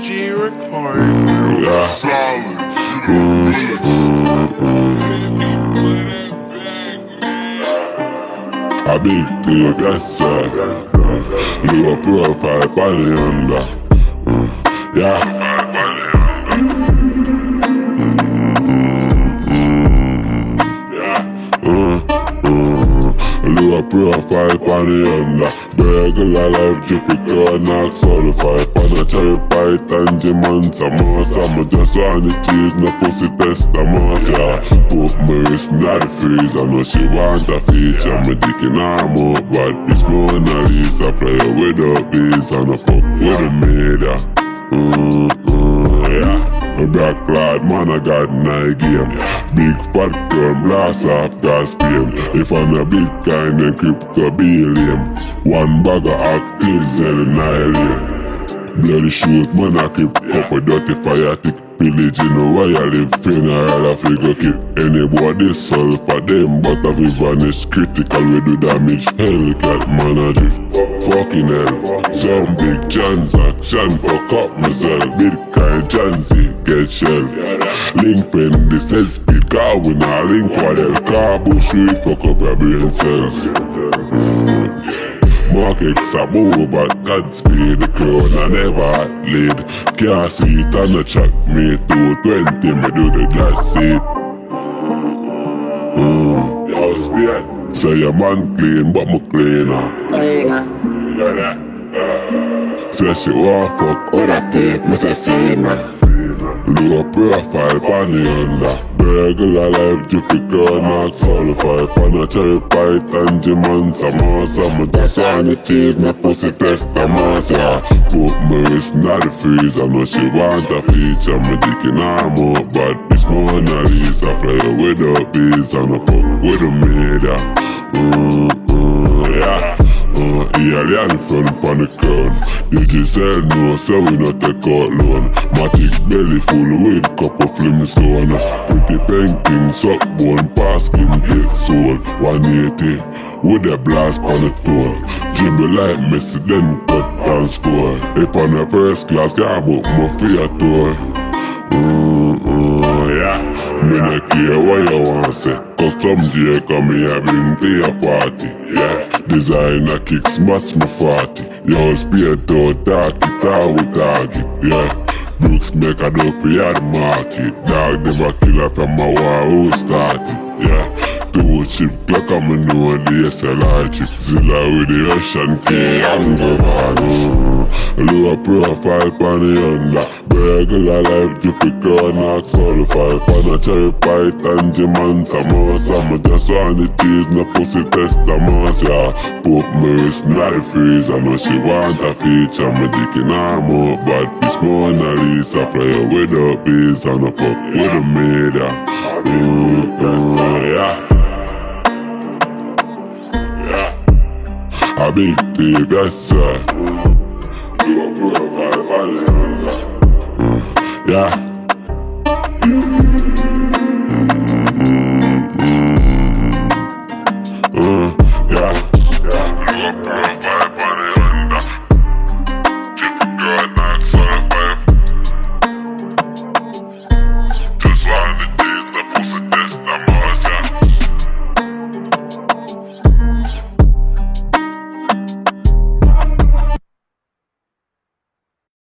PG recording. Yeah. A big thief, yes sir. Low profile, body under. Mm, Yeah. Low profile, body under. Burglar life, Jiffy girl, not solidified. Pan a cherry pie, tangerine, samosa. Me just want the cheese, no pussy test, the mouse, yeah. Put my wrist in the freezer, know she want a feature. Me dick in her mouth, but bitch Mona Lisa. Fly away the visa, no fuck with the media. Mm, black lad, man, I got nine game. Big fat gun, blast off God's pain. If I'm a big kind, then crypto billion. One bag of active, selling. Bloody shoes, man, I keep up a dirty fire tick. Pillage in the way I live, funeral, I figure keep anybody soul for them, but if we vanish critical, we do damage. Hellcat, man, I drift. Fucking hell, some big transaction, fuck up myself. Big kind chancy, get shell. Link pen, the cell speed, car we nah link while car bush we fuck up your brain cells. Mark X a move but Godspeed the crown I never lead Can't see it on the track me 220 me do the gas seat mm. Yo speed Say your man clean but me cleaner Cleaner. Yeah. Say she want fuck Who that take me say see me? Low profile pan the under Burglar life girl not. Solidified Pan a cherry pie tangerine samosa Me just want the cheese no pussy test the mouse yeah. Put my wrist in the freezer Know she want a feature. Me dick in her mouth Bad bitch Mona Lisa Fly away the bees. And I fuck with the media. Mm, alien front pon the crown Digicel no, so we not take out loan Matic belly full with couple flim stone Pretty painting, suck bone, pass skin, take soul. 180, with a blast pon the toll Dribble like Messi, then cut and score If on a first class, can't book my fear tour. Mm, mm, yeah. Me no care what you want say Custom J come here bring to your party. Yeah Designer kicks match my 40 Yo speed to talk it out with target Yeah Brooks make a dope the market Dog them a killer from my war who started? Yeah Clock on me know the SLR chip Zilla with the Russian key and the van Low profile pan the under Burglar life difficult not solidified Pan a cherry pie tangerine samosa Me just want the cheese no pussy test the mouse yeah. Put me wrist in the freezer Know she want a feature Me dick in her mouth. Bad bitch Mona Lisa Fly away the bees And I fuck with the media. Mm, mm, yeah a big thief, yes sir. You a profile, body under. Mm, yeah.